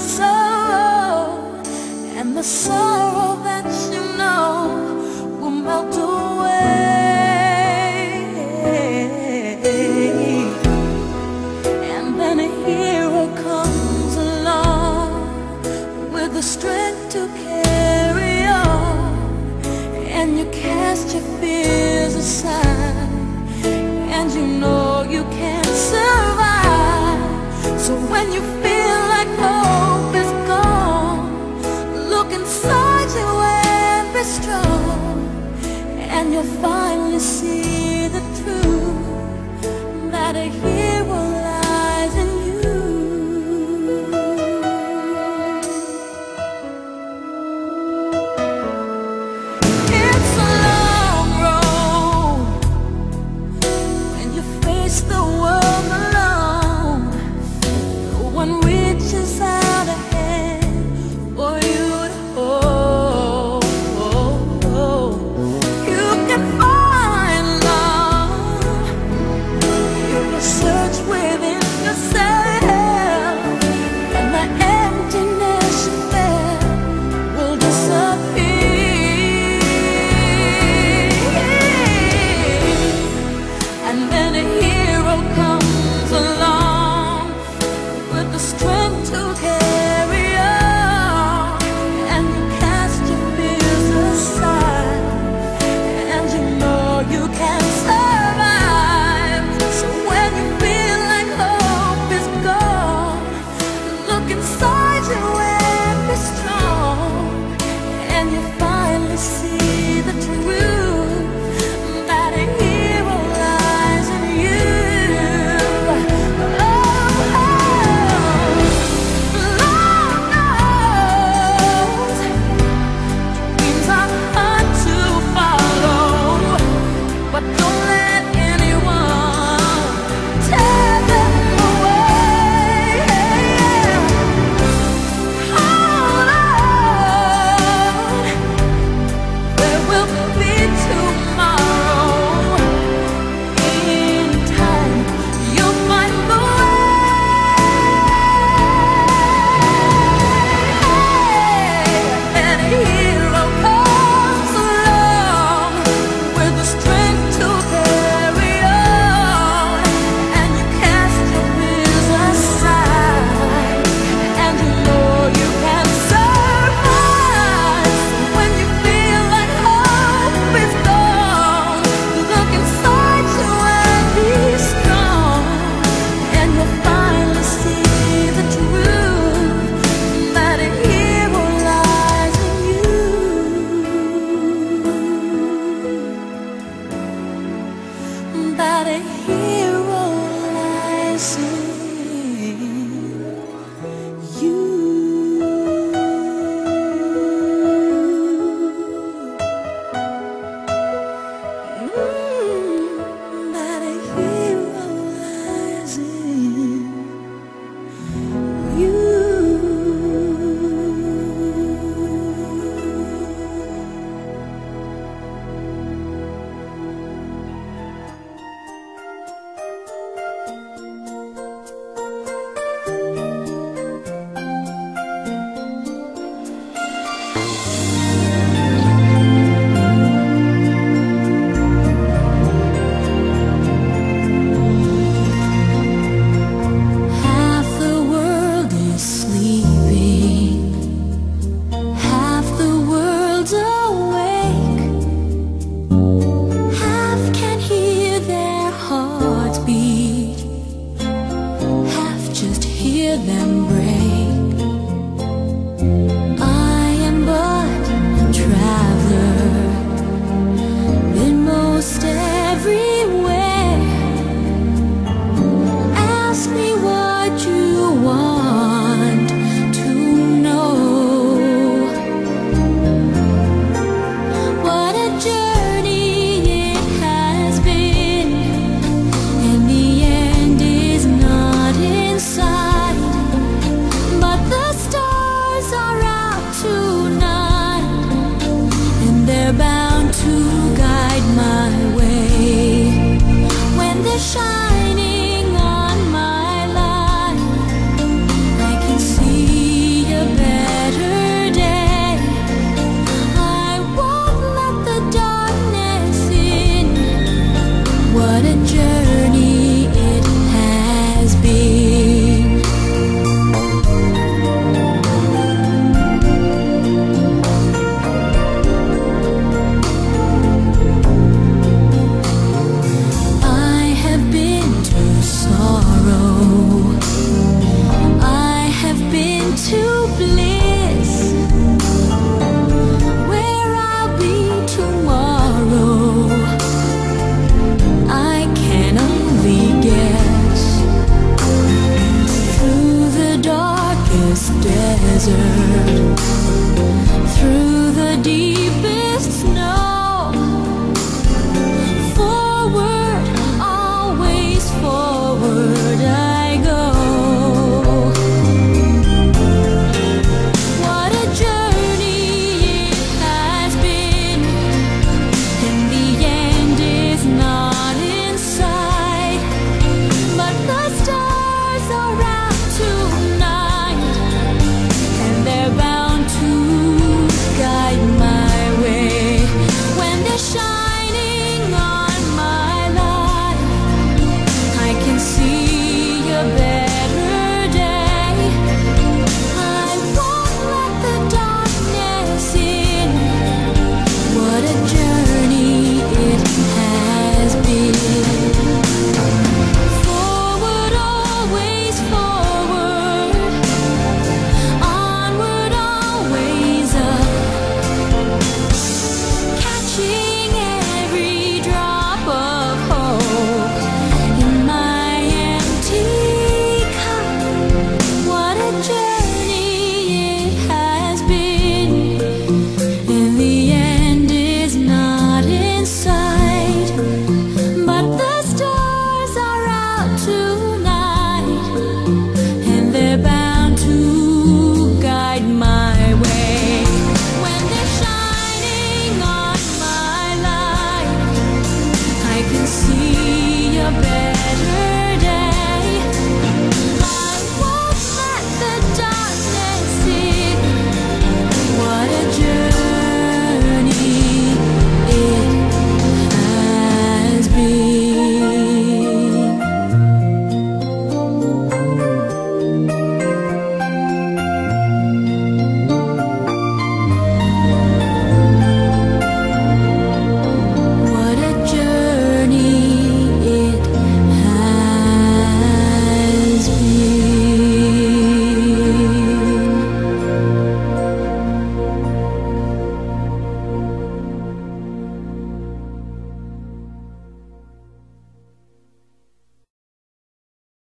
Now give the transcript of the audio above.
sorrow and the sorrow that you know will melt away. And then a hero comes along with the strength to carry on and you cast your fears aside and you know you can survive. So when you finally see the truth that a hero desert. Through